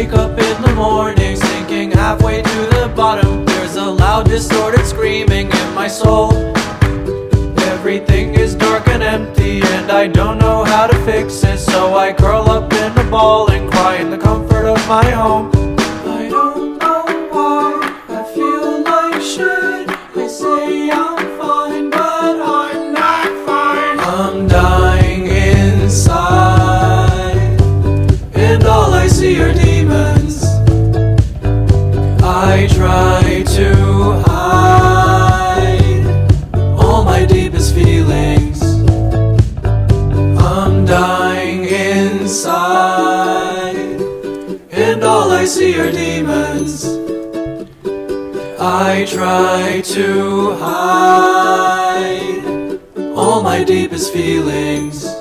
wake up in the morning thinking halfway to the bottom. There's a loud distorted screaming in my soul. Everything is dark and empty and I don't know how to fix it. So I curl up in a ball and cry in the comfort of my home I try to hide all my deepest feelings. I'm dying inside, and all I see are demons. I try to hide all my deepest feelings.